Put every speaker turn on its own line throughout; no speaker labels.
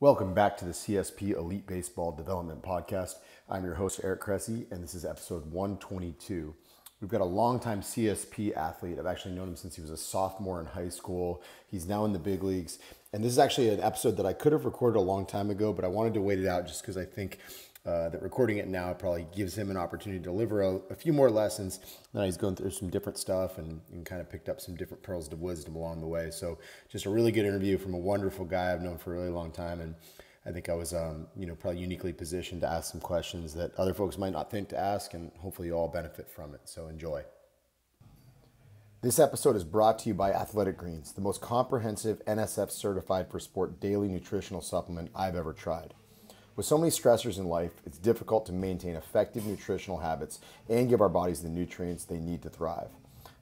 Welcome back to the CSP Elite Baseball Development Podcast. I'm your host, Eric Cressey, and this is episode 122. We've got a longtime CSP athlete. I've actually known him since he was a sophomore in high school. He's now in the big leagues. And this is actually an episode that I could have recorded a long time ago, but I wanted to wait it out just because I think uh, that recording it now probably gives him an opportunity to deliver a, a few more lessons. Now he's going through some different stuff and, and, kind of picked up some different pearls of wisdom along the way. So just a really good interview from a wonderful guy I've known for a really long time. And I think I was, um, you know, probably uniquely positioned to ask some questions that other folks might not think to ask, and hopefully you all benefit from it. So enjoy. This episode is brought to you by Athletic Greens, the most comprehensive NSF certified for sport daily nutritional supplement I've ever tried. With so many stressors in life, it's difficult to maintain effective nutritional habits and give our bodies the nutrients they need to thrive.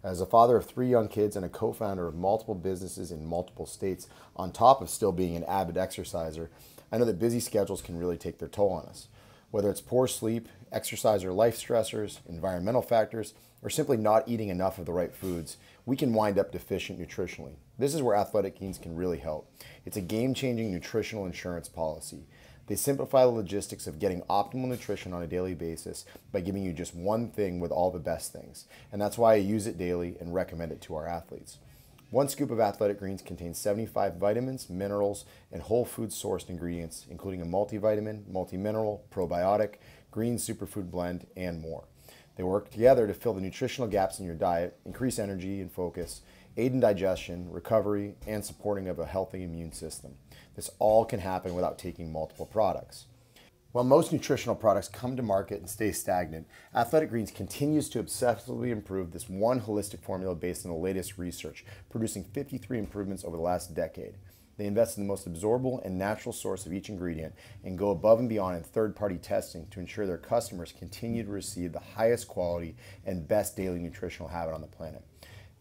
As a father of three young kids and a co founder of multiple businesses in multiple states, on top of still being an avid exerciser, I know that busy schedules can really take their toll on us. Whether it's poor sleep, exercise or life stressors, environmental factors, or simply not eating enough of the right foods, we can wind up deficient nutritionally. This is where Athletic Greens can really help. It's a game changing nutritional insurance policy. They simplify the logistics of getting optimal nutrition on a daily basis by giving you just one thing with all the best things. And that's why I use it daily and recommend it to our athletes. One scoop of Athletic Greens contains 75 vitamins, minerals, and whole food sourced ingredients, including a multivitamin, multi-mineral, probiotic, green superfood blend, and more. They work together to fill the nutritional gaps in your diet, increase energy and focus, aid in digestion, recovery, and supporting of a healthy immune system. This all can happen without taking multiple products. While most nutritional products come to market and stay stagnant, Athletic Greens continues to obsessively improve this one holistic formula based on the latest research, producing 53 improvements over the last decade. They invest in the most absorbable and natural source of each ingredient and go above and beyond in third party testing to ensure their customers continue to receive the highest quality and best daily nutritional habit on the planet.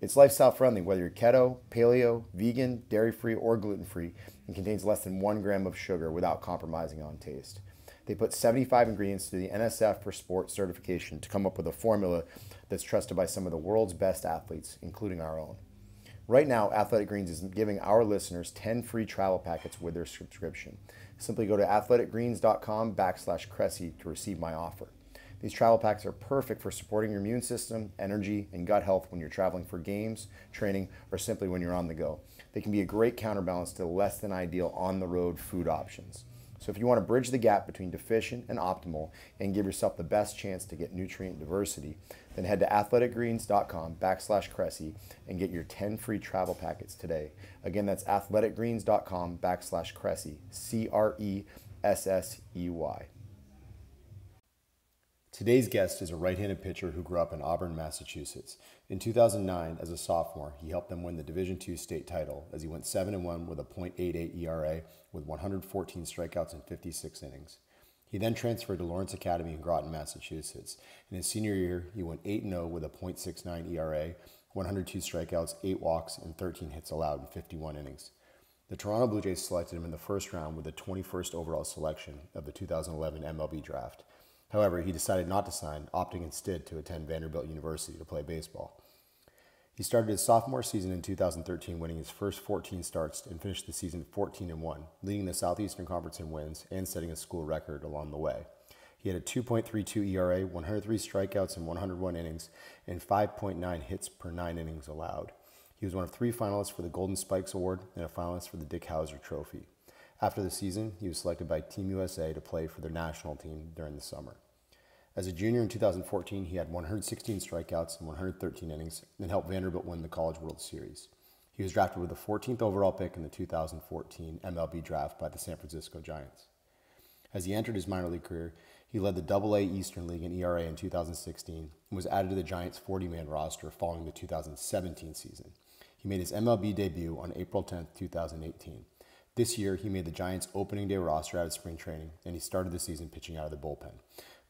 It's lifestyle friendly, whether you're keto, paleo, vegan, dairy free, or gluten free, and contains less than one gram of sugar without compromising on taste. They put 75 ingredients through the NSF for Sport certification to come up with a formula that's trusted by some of the world's best athletes, including our own. Right now, Athletic Greens is giving our listeners 10 free travel packets with their subscription. Simply go to athleticgreens.com backslash Cressey to receive my offer. These travel packs are perfect for supporting your immune system, energy, and gut health when you're traveling for games, training, or simply when you're on the go. They can be a great counterbalance to less than ideal on the road food options. So if you want to bridge the gap between deficient and optimal and give yourself the best chance to get nutrient diversity, then head to athleticgreens.com backslash Cressey and get your 10 free travel packets today. Again, that's athleticgreens.com backslash Cressey, C-R-E-S-S-E-Y. Today's guest is a right handed pitcher who grew up in Auburn, Massachusetts. In 2009, as a sophomore, he helped them win the Division II state title as he went 7 1 with a .88 ERA with 114 strikeouts in 56 innings. He then transferred to Lawrence Academy in Groton, Massachusetts. In his senior year, he went 8 0 with a .69 ERA, 102 strikeouts, 8 walks, and 13 hits allowed in 51 innings. The Toronto Blue Jays selected him in the first round with the 21st overall selection of the 2011 MLB draft. However, he decided not to sign, opting instead to attend Vanderbilt University to play baseball. He started his sophomore season in 2013, winning his first 14 starts and finished the season 14 and 1, leading the Southeastern Conference in wins and setting a school record along the way. He had a 2.32 ERA, 103 strikeouts in 101 innings, and 5.9 hits per 9 innings allowed. He was one of three finalists for the Golden Spikes Award and a finalist for the Dick Howser Trophy. After the season, he was selected by Team USA to play for their national team during the summer. As a junior in 2014, he had 116 strikeouts and 113 innings and helped Vanderbilt win the College World Series. He was drafted with the 14th overall pick in the 2014 MLB draft by the San Francisco Giants. As he entered his minor league career, he led the Double A Eastern League in ERA in 2016 and was added to the Giants' 40 man roster following the 2017 season. He made his MLB debut on April 10, 2018. This year, he made the Giants' opening day roster out of spring training, and he started the season pitching out of the bullpen.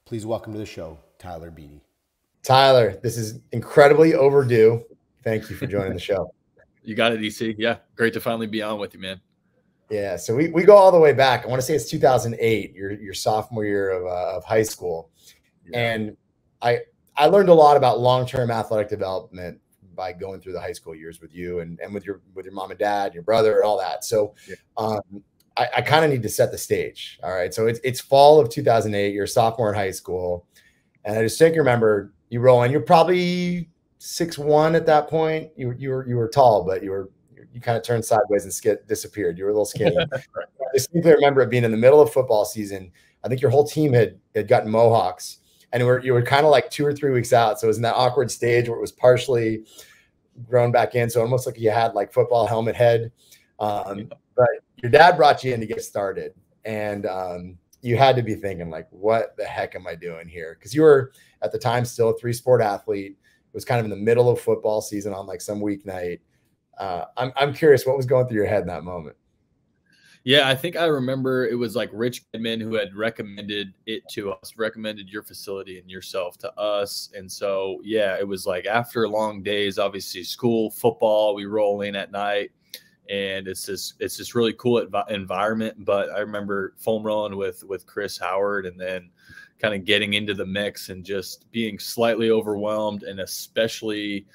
Please welcome to the show, Tyler Beede. Tyler, this is incredibly overdue. Thank you for joining the show.
You got it, EC. Yeah, great to finally be on with you, man.
Yeah, so we, we go all the way back. I want to say it's 2008, your your sophomore year of, uh, of high school, yeah. and I I learned a lot about long term athletic development by going through the high school years with you and, and with your with your mom and dad, your brother, and all that. So yeah. um,
I, I kind of need to set the stage. All right. So it's, it's fall of 2008. You're a sophomore in high school. And I just think remember you roll in, you're probably six one at that point. You, you were, you were tall, but you were, you kind of turned sideways and skid, disappeared. You were a little skinny. I distinctly remember it being in the middle of football season. I think your whole team had, had gotten Mohawks and you were, you were kind of like two or three weeks out. So it was in that awkward stage where it was partially grown back in. So almost like you had like football helmet head. Um, but your dad brought you in to get started, and um, you had to be thinking like, what the heck am I doing here? Because you were at the time still a three sport athlete. It was kind of in the middle of football season on like some weeknight. Uh, I'm I'm curious what was going through your head in that moment.
Yeah, I think I remember it was like Rich Kidman who had recommended it to us, recommended your facility and yourself to us. And so, yeah, it was like after long days, obviously school, football, we roll in at night and it's this it's this really cool environment. But I remember foam rolling with with Chris Howard, and then kind of getting into the mix and just being slightly overwhelmed, and especially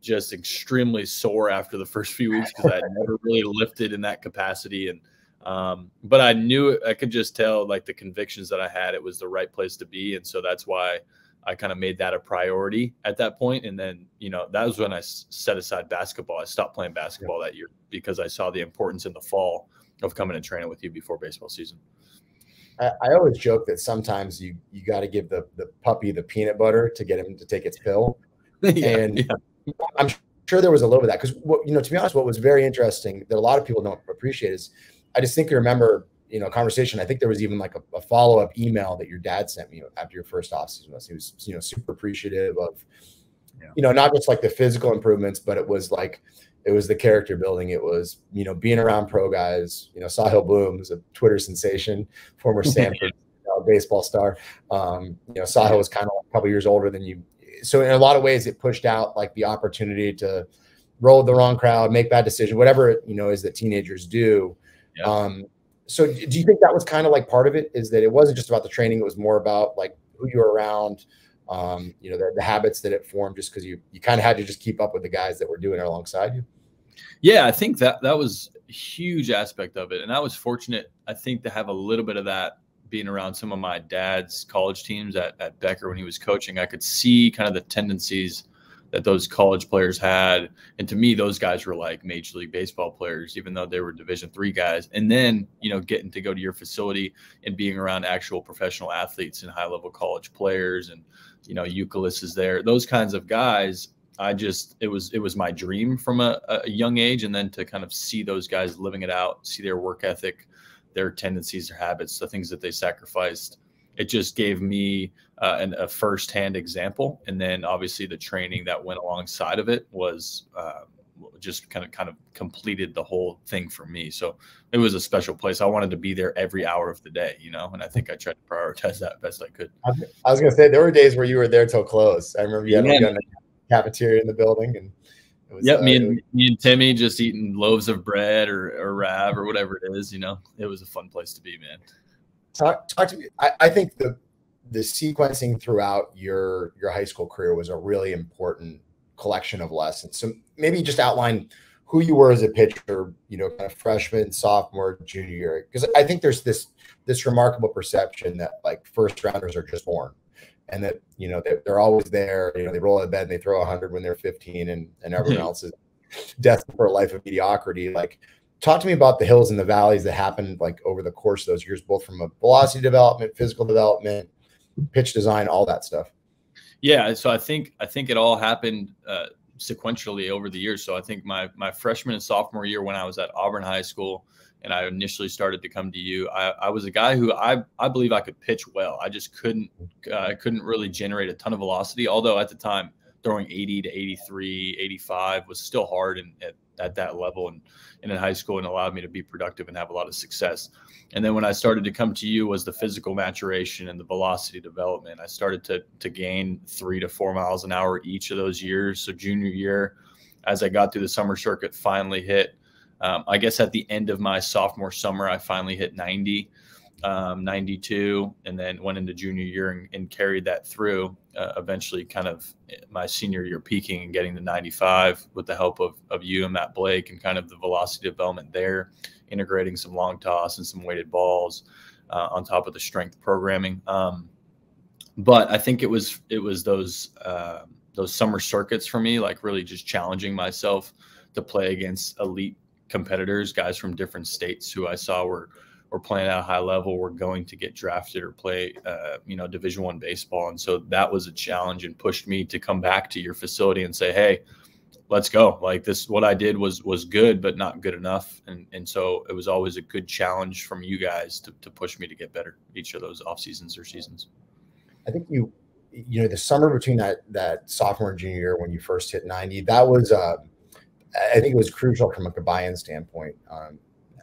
just extremely sore after the first few weeks because I had never really lifted in that capacity and. Um, but I knew I could just tell like the convictions that I had, it was the right place to be. And so that's why I kind of made that a priority at that point. And then, you know, that was when I set aside basketball. I stopped playing basketball that year because I saw the importance in the fall of coming and training with you before baseball season.
I, I always joke that sometimes you you got to give the the puppy the peanut butter to get him to take its pill. yeah, and yeah. I'm sure there was a little bit of that because you know, to be honest, what was very interesting that a lot of people don't appreciate is I just think you remember you know conversation. I think there was even like a, a follow up email that your dad sent me after your first offseason. He was you know super appreciative of yeah. you know not just like the physical improvements, but it was like it was the character building. It was you know being around pro guys. You know Sahil Bloom is a Twitter sensation, former Stanford uh, baseball star. Um, you know Sahil was kind of like a couple years older than you, so in a lot of ways it pushed out like the opportunity to roll with the wrong crowd, make bad decisions, whatever you know is that teenagers do. Yeah. Um, so do you think that was kind of like part of it is that it wasn't just about the training it was more about like who you were around um, you know the, the, habits that it formed just because you you kind of had to just keep up with the guys that were doing it alongside you
yeah i think that that was a huge aspect of it and i was fortunate i think to have a little bit of that being around some of my dad's college teams at, at becker when he was coaching i could see kind of the tendencies that those college players had. And to me, those guys were like major league baseball players, even though they were division three guys. And then, you know, getting to go to your facility and being around actual professional athletes and high level college players and, you know, Youkilis is there, those kinds of guys. I just it was it was my dream from a, a young age, and then to kind of see those guys living it out, see their work ethic, their tendencies, their habits, the things that they sacrificed, it just gave me uh, an, a firsthand example, and then obviously the training that went alongside of it was uh, just kind of kind of completed the whole thing for me. So it was a special place. I wanted to be there every hour of the day, you know, and I think I tried to prioritize that best I could.
I was gonna say there were days where you were there till close. I remember you had yeah. a cafeteria in the building and.
Was, yep, uh, me and was, me and Timmy just eating loaves of bread or, or rav or whatever it is. You know, it was a fun place to be, man
talk, talk to me. I, I think the the sequencing throughout your your high school career was a really important collection of lessons. So maybe just outline who you were as a pitcher, you know, kind of freshman, sophomore, junior year. Because I think there's this this remarkable perception that like first rounders are just born and that, you know, they're, they're always there. You know, they roll out of bed and they throw 100 when they're 15 and, and everyone else is destined for a life of mediocrity. Like talk to me about the hills and the valleys that happened like over the course of those years, both from a velocity development, physical development, pitch design, all that stuff.
Yeah, so I think I think it all happened uh, sequentially over the years. So I think my my freshman and sophomore year when I was at Auburn High School and I initially started to come to you, I, I was a guy who I I believe I could pitch well. I just couldn't uh, I couldn't really generate a ton of velocity. Although at the time throwing 80 to 83, 85 was still hard and at, at that level and, and in high school and allowed me to be productive and have a lot of success. And then when I started to come to you was the physical maturation and the velocity development. I started to to gain three to four miles an hour each of those years. So junior year, as I got through the summer circuit, finally hit. Um, I guess at the end of my sophomore summer, I finally hit 90. um, 92, and then went into junior year and, and carried that through. Uh, eventually, kind of my senior year peaking and getting to 95 with the help of, of you and Matt Blake and kind of the velocity development there, integrating some long toss and some weighted balls uh, on top of the strength programming. Um, but I think it was it was those uh, those summer circuits for me, like really just challenging myself to play against elite competitors, guys from different states who I saw were or playing at a high level were going to get drafted or play, uh, you know, Division One baseball. And so that was a challenge and pushed me to come back to your facility and say, "Hey, let's go." Like this, what I did was was good, but not good enough. And and so it was always a good challenge from you guys to to push me to get better each of those off seasons or seasons.
I think you, you know, the summer between that that sophomore and junior year when you first hit ninety, that was. Uh, I think it was crucial from a Kabayan standpoint. Um,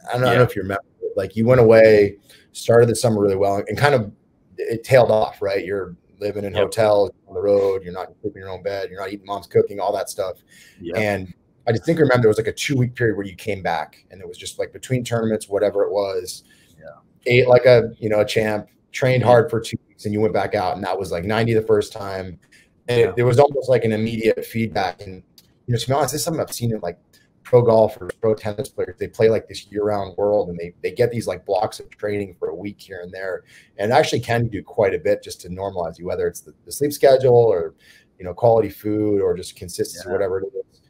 I don't, yeah. know if you remember like you went away, started the summer really well, and kind of it tailed off. Right, you're living in yep. hotels on the road. You're not sleeping in your own bed. You're not eating mom's cooking. All that stuff. Yep. And I just think remember there was like a two week period where you came back, and it was just like between tournaments, whatever it was. Yeah. Ate like a you know a champ, trained mm-hmm. hard for two weeks, and you went back out, and that was like 90 the first time. And yeah. it, there was almost like an immediate feedback. And you know, to be honest, this is something I've seen in like pro golfers, pro tennis players, they play like this year-round world, and they they get these like blocks of training for a week here and there, and actually can do quite a bit just to normalize you, whether it's the, the sleep schedule or you know quality food or just consistency, yeah. whatever it is.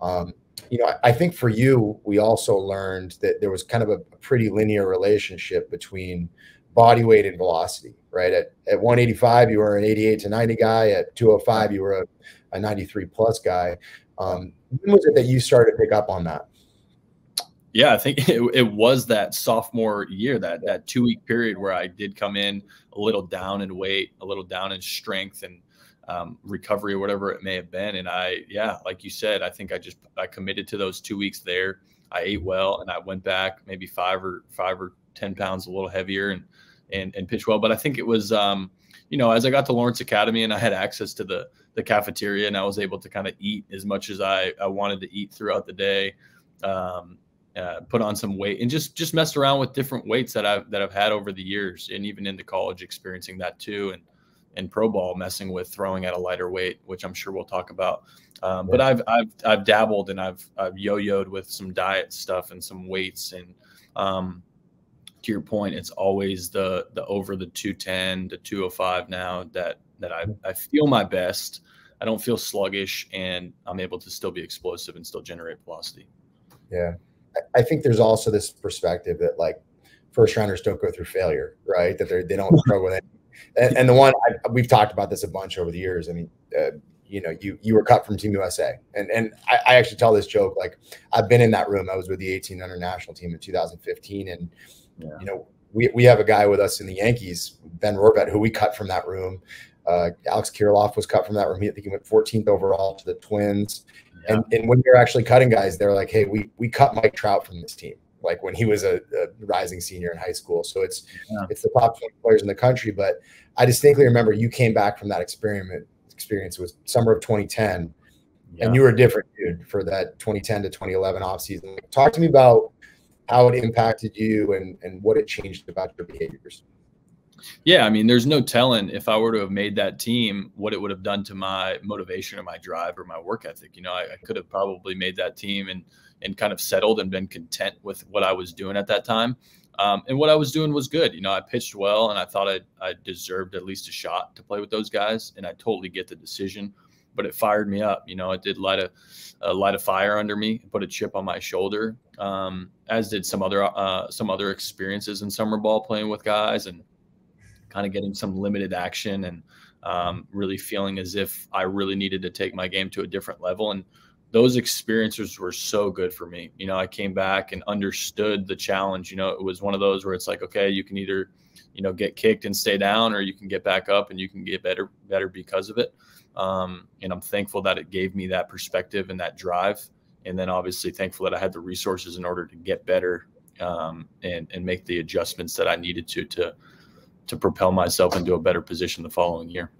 Um, you know, I, I, think for you, we also learned that there was kind of a, pretty linear relationship between body weight and velocity, right? At, at 185, you were an 88 to 90 guy. At 205, you were a, a 93 plus guy. Um, when was it that you started to pick up on that?
Yeah, I think it, it was that sophomore year, that that two week period where I did come in a little down in weight, a little down in strength and um, recovery or whatever it may have been. And I, yeah, like you said, I think I just I committed to those two weeks there. I ate well and I went back maybe five or five or ten pounds a little heavier and and and pitched well. But I think it was um, you know, as I got to Lawrence Academy and I had access to the the cafeteria and I was able to kind of eat as much as I, I wanted to eat throughout the day. Um, uh, put on some weight and just just messed around with different weights that I've that I've had over the years and even in the college experiencing that too and and pro ball messing with throwing at a lighter weight which I'm sure we'll talk about um, but I've I've I've dabbled and I've I've yo-yoed with some diet stuff and some weights and um, to your point it's always the the over the 210 to 205 now that that I, I feel my best. I don't feel sluggish, and I'm able to still be explosive and still generate velocity.
Yeah, I think there's also this perspective that like first rounders don't go through failure, right? That they they don't struggle with it. And, and the one I, we've talked about this a bunch over the years. I mean, uh, you know, you you were cut from Team USA, and and I, I, actually tell this joke like I've been in that room. I was with the 1800 national team in 2015, and yeah. you know we we have a guy with us in the Yankees, Ben Rortvedt, who we cut from that room. Uh, Alex Kirilloff was cut from that room. I think he went 14th overall to the Twins. Yeah. And, and when you're actually cutting guys, they're like, hey, we we cut Mike Trout from this team, like when he was a, a rising senior in high school. So it's yeah. it's the top 20 players in the country. But I distinctly remember you came back from that experiment experience. It was summer of 2010. Yeah. And you were a different dude for that 2010 to 2011 offseason. Talk to me about how it impacted you and, and what it changed about your behaviors.
Yeah, I mean, there's no telling if I were to have made that team, what it would have done to my motivation or my drive or my work ethic. You know, I, I could have probably made that team and and kind of settled and been content with what I was doing at that time. Um, and what I was doing was good. You know, I pitched well, and I thought I, I deserved at least a shot to play with those guys. And I totally get the decision, but it fired me up. You know, it did light a, a light a fire under me, put a chip on my shoulder, um, as did some other uh, some other experiences in summer ball playing with guys and kind of getting some limited action and um, really feeling as if I really needed to take my game to a different level. And those experiences were so good for me. You know, I came back and understood the challenge. You know, it was one of those where it's like, okay, you can either, you know, get kicked and stay down, or you can get back up and you can get better, better because of it. Um, and I'm thankful that it gave me that perspective and that drive. And then obviously thankful that I had the resources in order to get better um, and and make the adjustments that I needed to to to propel myself into a better position the following year.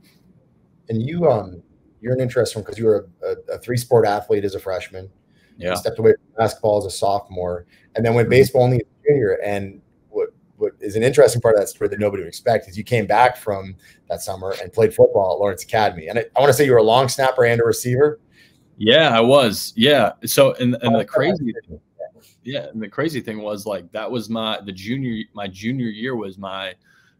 And you, um, you're an interesting because you were a, a, three sport athlete as a freshman. Yeah. You stepped away from basketball as a sophomore, and then went mm-hmm. baseball only as a junior. And what what is an interesting part of that story that nobody would expect is you came back from that summer and played football at Lawrence Academy. And I, I want to say you were a long snapper and a receiver.
Yeah, I was. Yeah. So and and the crazy yeah, and the crazy thing was like that was my the junior my junior year was my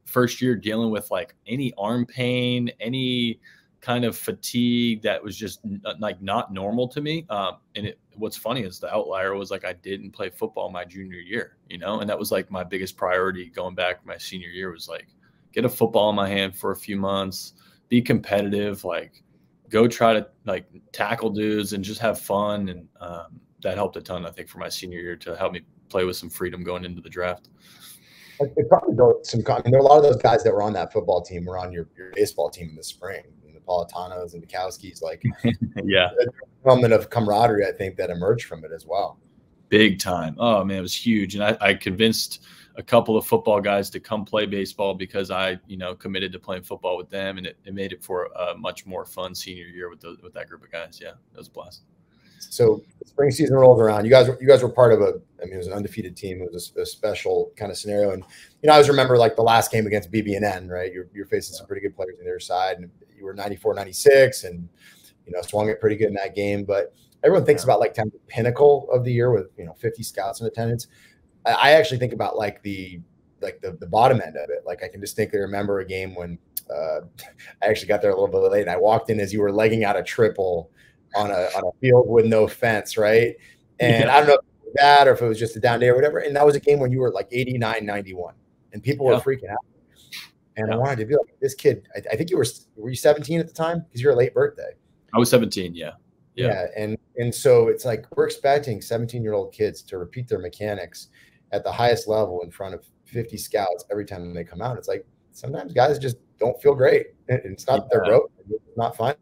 first year dealing with like any arm pain, any kind of fatigue that was just like not normal to me. Um, and it, what's funny is the outlier was like I didn't play football my junior year, you know, and that was like my biggest priority going back my senior year was like get a football in my hand for a few months, be competitive, like go try to like tackle dudes and just have fun. And um, that helped a ton, I think, for my senior year to help me play with some freedom going into the draft.
It probably built some. I mean, there are a lot of those guys that were on that football team were on your, your baseball team in the spring. The Politanos and the Kowskis, like,
yeah, a
element of camaraderie. I think that emerged from it as well.
Big time. Oh man, it was huge, and I, I convinced a couple of football guys to come play baseball because I, you know, committed to playing football with them, and it, it made it for a much more fun senior year with the, with that group of guys. Yeah, it was a blast.
So spring season rolls around. You guys, you guys were part of a. I mean, it was an undefeated team. It was a, a special kind of scenario, and you know, I always remember like the last game against BB&N, right? You're, you're facing some pretty good players on their side, and you were 94, 96, and you know, swung it pretty good in that game. But everyone thinks about like kind of the pinnacle of the year with you know 50 scouts in attendance. I actually think about like the like the, the bottom end of it. Like I can distinctly remember a game when uh, I actually got there a little bit late and I walked in as you were legging out a triple on a on a field with no fence, right? And yeah. I don't know if that or if it was just a down day or whatever. And that was a game when you were like 89, 91 and people yeah. were freaking out. And yeah. I wanted to be like this kid. I, I, think you were were you 17 at the time because you're a late birthday.
I was 17. Yeah.
yeah. Yeah. And and so it's like we're expecting 17 year old kids to repeat their mechanics at the highest level in front of 50 scouts every time they come out. It's like sometimes guys just don't feel great. It's not yeah. their broke. It's not fun.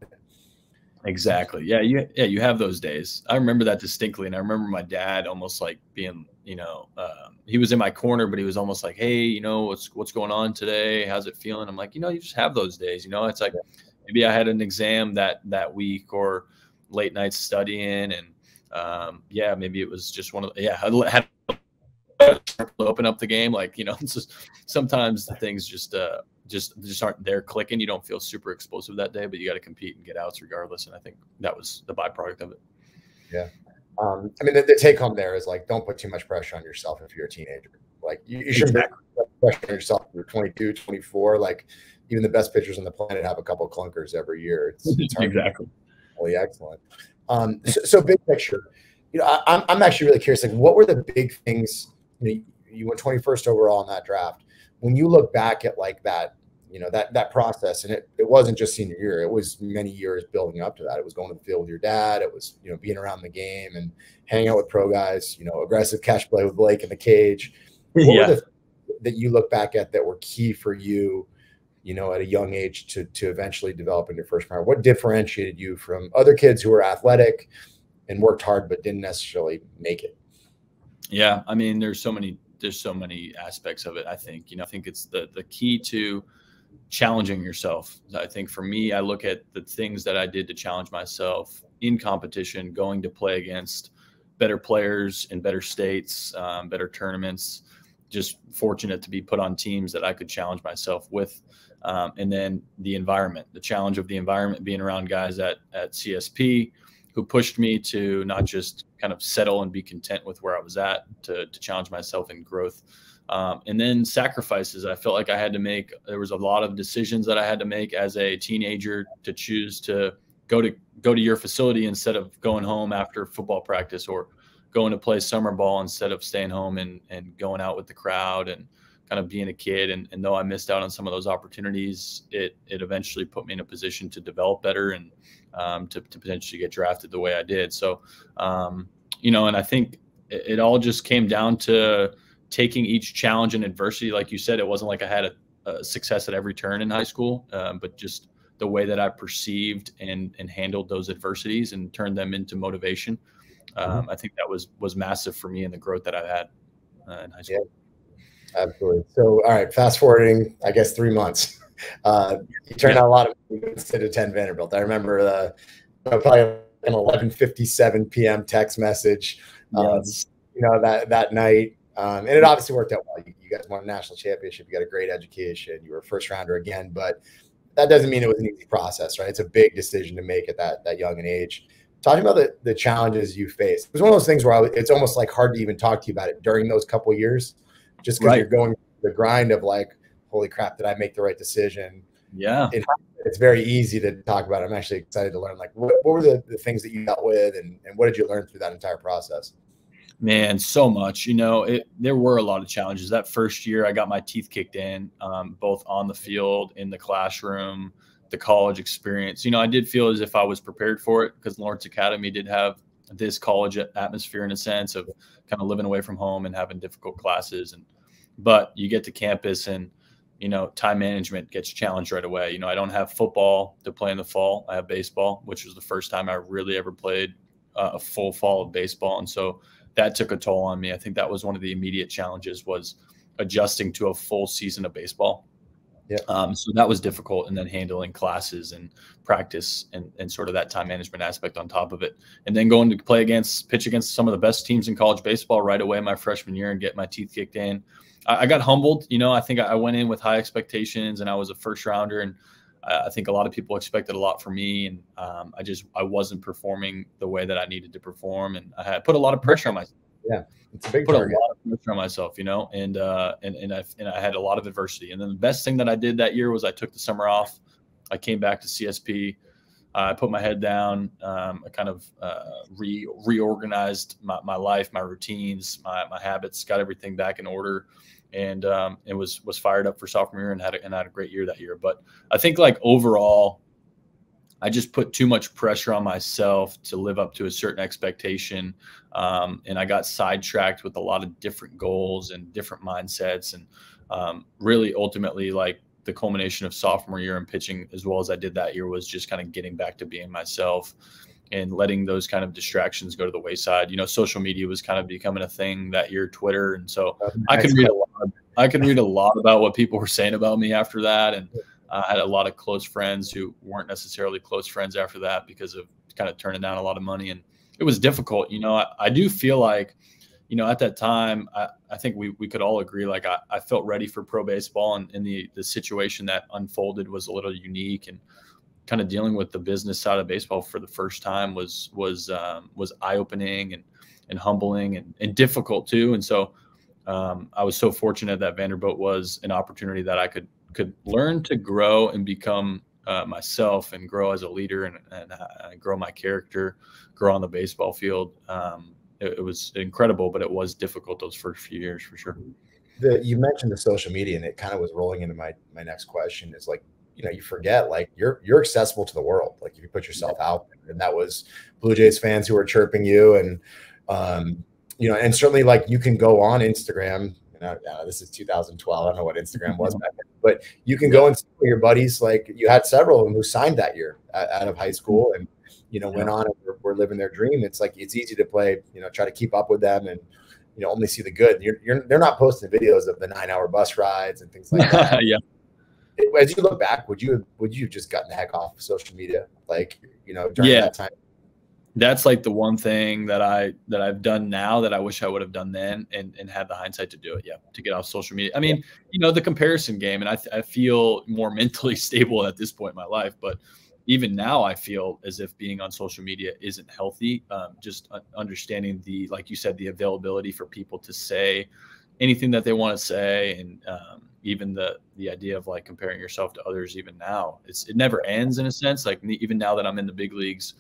Exactly. Yeah. You yeah, you have those days. I remember that distinctly. And I remember my dad almost like being, you know, um, he was in my corner, but he was almost like, Hey, you know, what's what's going on today? How's it feeling? I'm like, you know, you just have those days, you know, it's like maybe I had an exam that that week or late nights studying and um, yeah, maybe it was just one of the, yeah, I had open up the game. Like, you know, it's just sometimes the things just uh just just aren't there clicking. You don't feel super explosive that day, but you got to compete and get outs regardless. And I think that was the byproduct of it.
Yeah. Um, I mean, the, the, take home there is like, don't put too much pressure on yourself if you're a teenager. Like, you, you shouldn't exactly. put pressure on yourself if you're 22, 24. Like, even the best pitchers on the planet have a couple clunkers every year. It's, it's
exactly.
Really excellent. Um, so, so, big picture, you know, I, am I'm actually really curious. Like, what were the big things? You, know, you went 21st overall in that draft. When you look back at like that, you know, that that process, and it, it wasn't just senior year; it was many years building up to that. It was going to the field with your dad. It was you know being around the game and hanging out with pro guys. You know, aggressive catch play with Blake in the cage. What yeah. were the that you look back at that were key for you? you know, at a young age to to eventually develop in your first round? What differentiated you from other kids who were athletic and worked hard but didn't necessarily make it?
Yeah, I mean, there's so many there's so many aspects of it. I think you know, I think it's the the key to challenging yourself. I think for me, I look at the things that I did to challenge myself in competition, going to play against better players in better states, um, better tournaments. Just fortunate to be put on teams that I could challenge myself with. Um, and then the environment, the challenge of the environment, being around guys at at CSP who pushed me to not just kind of settle and be content with where I was at, to, to challenge myself in growth. Um, and then sacrifices I felt like I had to make. There was a lot of decisions that I had to make as a teenager to choose to go to go to your facility instead of going home after football practice or going to play summer ball instead of staying home and, and going out with the crowd and kind of being a kid. And, and though I missed out on some of those opportunities, it it eventually put me in a position to develop better and um, to, to potentially get drafted the way I did. So, um, you know, and I think it, it, all just came down to taking each challenge and adversity. Like you said, it wasn't like I had a, a success at every turn in high school, um, but just the way that I perceived and, and handled those adversities and turned them into motivation. Mm-hmm. Um, I think that was was massive for me and the growth that I had uh, in high school.
Yeah, absolutely. So, all right, fast forwarding, I guess three months. Uh, he turned yeah. out a lot of instead of 10 Vanderbilt. I remember uh, probably an 11:57 p.m. text message. Um, yes. You know that that night, Um, and it obviously worked out well. You, you, guys won a national championship. You got a great education. You were a first rounder again, but that doesn't mean it was an easy process, right? It's a big decision to make at that that young an age. Talking about the, the challenges you faced, it was one of those things where I, it's almost like hard to even talk to you about it during those couple years, just because right. you're going the grind of like, holy crap, did I make the right decision?
Yeah.
It, it's very easy to talk about. I'm actually excited to learn like what, what were the, the things that you dealt with and, and what did you learn through that entire process?
Man, so much. You know, it, there were a lot of challenges. That first year, I got my teeth kicked in, um, both on the field, in the classroom, the college experience. You know, I did feel as if I was prepared for it because Lawrence Academy did have this college atmosphere in a sense of kind of living away from home and having difficult classes. And but you get to campus and you know, time management gets challenged right away. You know, I don't have football to play in the fall. I have baseball, which was the first time I really ever played uh, a full fall of baseball, and so that took a toll on me. I think that was one of the immediate challenges was adjusting to a full season of baseball.
Yeah.
Um, so that was difficult, and then handling classes and practice and, and sort of that time management aspect on top of it, and then going to play against pitch against some of the best teams in college baseball right away my freshman year and get my teeth kicked in. I, got humbled. You know, I think I went in with high expectations, and I was a first rounder, and I think a lot of people expected a lot from me, and um, I just I wasn't performing the way that I needed to perform, and I had put a lot of pressure on myself.
Yeah, it's a big
put target. a lot of pressure on myself, you know, and uh, and and I and I had a lot of adversity. And then the best thing that I did that year was I took the summer off. I came back to CSP. I put my head down. Um, I kind of uh, re reorganized my, my life, my routines, my, my habits, got everything back in order, and um, and was was fired up for sophomore year and had a, and had a great year that year. But I think like overall, I just put too much pressure on myself to live up to a certain expectation, um, and I got sidetracked with a lot of different goals and different mindsets, and um, really ultimately like the culmination of sophomore year and pitching as well as I did that year was just kind of getting back to being myself and letting those kind of distractions go to the wayside. You know, social media was kind of becoming a thing that year, Twitter, and so I could read a lot. I could read a lot about what people were saying about me after that, and I had a lot of close friends who weren't necessarily close friends after that because of kind of turning down a lot of money, and it was difficult. You know, I, I do feel like you know, at that time, I, I think we, we could all agree, like I, I felt ready for pro baseball and, and the, the situation that unfolded was a little unique and kind of dealing with the business side of baseball for the first time was, was, um, was eye opening and, and humbling and, and difficult too. And so um, I was so fortunate that Vanderbilt was an opportunity that I could, could learn to grow and become uh, myself and grow as a leader and, and uh, grow my character, grow on the baseball field. Um, it, it, was incredible, but it was difficult those first few years for sure.
The, you mentioned the social media, and it kind of was rolling into my my next question. Is like you know you forget like you're you're accessible to the world. Like if you put yourself out there, and that was Blue Jays fans who were chirping you, and um, you know, and certainly like you can go on Instagram. You know, this is 2012. I don't know what Instagram was back then, but you can go and see your buddies. Like you had several of them who signed that year out of high school, and you know, went on and were, were, living their dream. It's like it's easy to play, you know, try to keep up with them and you know only see the good. You're, you're they're not posting videos of the nine hour bus rides and things like that.
yeah.
As you look back, would you would you just gotten the heck off of social media, like you know, during
yeah.
that time?
That's like the one thing that I that I've done now that I wish I would have done then and, and had the hindsight to do it. Yeah, to get off social media. I mean, you know, the comparison game, and I, I feel more mentally stable at this point in my life, but even now i feel as if being on social media isn't healthy um, just understanding the like you said the availability for people to say anything that they want to say and um, even the the idea of like comparing yourself to others even now it's it never ends in a sense like even now that i'm in the big leagues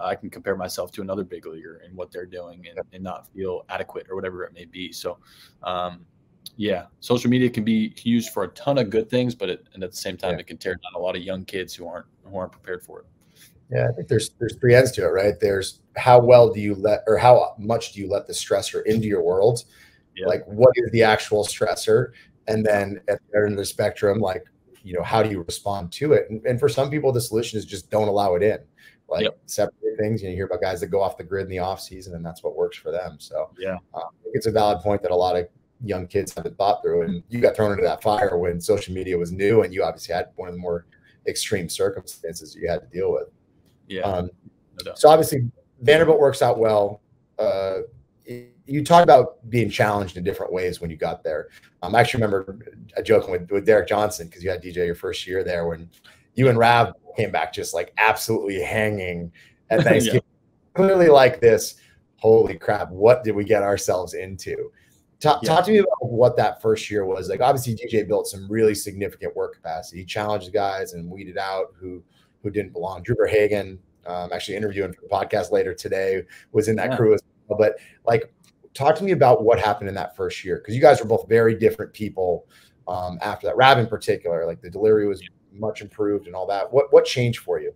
i can compare myself to another big leaguer and what they're doing and, and not feel adequate or whatever it may be so um, yeah, social media can be used for a ton of good things, but it, and at the same time, yeah. it can tear down a lot of young kids who aren't who aren't prepared for it.
Yeah, I think there's there's three ends to it, right? There's how well do you let or how much do you let the stressor into your world? Yeah. Like what is the actual stressor? And then at the end of the spectrum, like, you know, how do you respond to it? And, and for some people, the solution is just don't allow it in. Like yep. separate things. You, know, you hear about guys that go off the grid in the off season and that's what works for them. So
yeah,
um, I think it's a valid point that a lot of young kids haven't thought through. And you got thrown into that fire when social media was new, and you obviously had one of the more extreme circumstances you had to deal with.
Yeah. Um,
no so obviously Vanderbilt works out well. Uh, you talked about being challenged in different ways when you got there. Um, I actually remember uh, joking with, with Derek Johnson because you had DJ your first year there when you and Rav came back just like absolutely hanging at Thanksgiving. yeah. Clearly, like this, holy crap, what did we get ourselves into? Talk, yeah. talk to me about what that first year was like. Obviously, DJ built some really significant work capacity. He challenged guys and weeded out who who didn't belong. Drew Verhagen, um, actually interviewing for the podcast later today, was in that yeah. crew as well. But like, talk to me about what happened in that first year because you guys were both very different people um, after that. Rab in particular, like the delivery was much improved and all that. What what changed for you?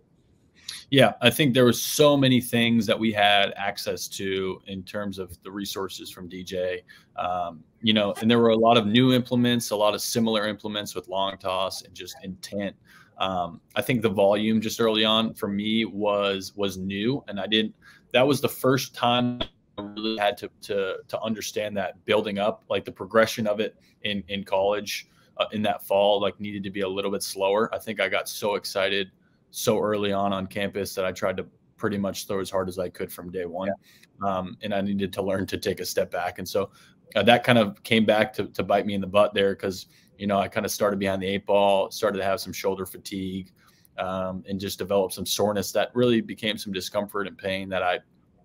Yeah, I think there was so many things that we had access to in terms of the resources from DJ. Um, you know, and there were a lot of new implements, a lot of similar implements with long toss and just intent. Um, I think the volume just early on for me was was new, and I didn't. That was the first time I really had to to to understand that building up, like the progression of it in in college uh, in that fall, like needed to be a little bit slower. I think I got so excited so early on on campus that I tried to pretty much throw as hard as I could from day one. Yeah. Um, and I needed to learn to take a step back. And so uh, that kind of came back to, to bite me in the butt there because, you know, I kind of started behind the eight ball, started to have some shoulder fatigue um, and just developed some soreness that really became some discomfort and pain that I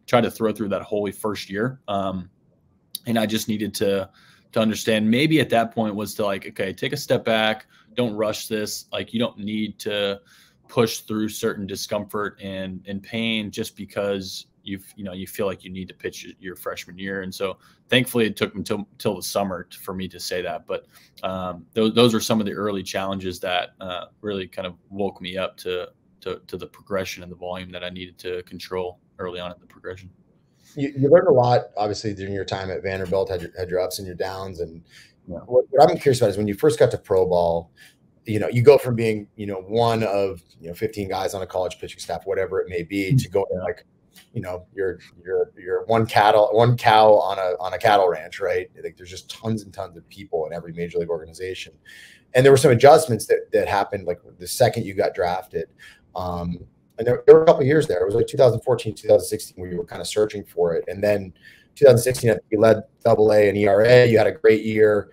tried to throw through that whole first year. Um, and I just needed to, to understand maybe at that point was to like, okay, take a step back, don't rush this. Like you don't need to, push through certain discomfort and and pain just because you've you know you feel like you need to pitch your freshman year and so thankfully it took until till the summer for me to say that but um, those, those are some of the early challenges that uh, really kind of woke me up to, to to the progression and the volume that i needed to control early on in the progression
you, you learned a lot obviously during your time at vanderbilt had your, had your ups and your downs and yeah. what, what i'm curious about is when you first got to pro ball you know, you go from being, you know, one of, you know, 15 guys on a college pitching staff, whatever it may be, to going like, you know, you're you're you're one cattle, one cow on a on a cattle ranch, right? Like there's just tons and tons of people in every major league organization. And there were some adjustments that that happened like the second you got drafted. Um, and there, there were a couple years there. It was like 2014, 2016, where you were kind of searching for it. And then 2016, you led double A and ERA. You had a great year.